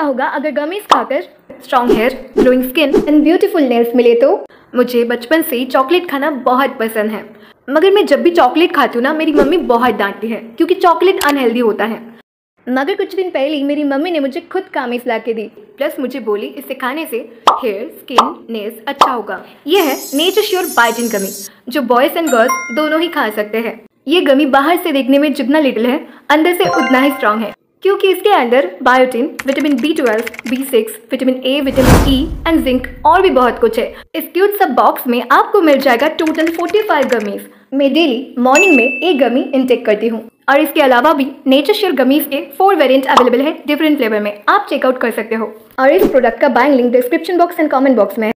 क्या होगा अगर गमीज खाकर strong hair glowing skin and beautiful nails मिले तो। मुझे बचपन से ही चॉकलेट खाना बहुत पसंद है। मगर मैं जब भी चॉकलेट खाती हूँ ना, मेरी मम्मी बहुत डांटती है, क्योंकि चॉकलेट अनहेल्दी होता है। मगर कुछ दिन पहले ही मेरी मम्मी ने मुझे खुद कामिस ला के दी प्लस मुझे बोली इसे खाने से हेयर स्किन नेल्स अच्छा होगा। ये है नेचर श्योर बाइजिन गमी जो बॉयज़ एंड गर्ल्स दोनों ही खा सकते हैं। ये गमी बाहर से देखने में जितना लिटिल है, अंदर से उतना ही स्ट्रांग है। क्योंकि इसके अंदर biotin vitamin B twelve B six vitamin A vitamin E and zinc और भी बहुत कुछ है। इस क्यूट सब बॉक्स में आपको मिल जाएगा टोटल 45 गमीज मैं डेली मॉर्निंग में एक गमी इनटेक करती हूँ। और इसके अलावा भी नेचर शेयर गमीज के फोर वेरिएंट अवेलेबल है डिफरेंट फ्लेवर में। आप चेकआउट कर सकते हो। और इस प्रोडक्ट का buying link description box and comment box में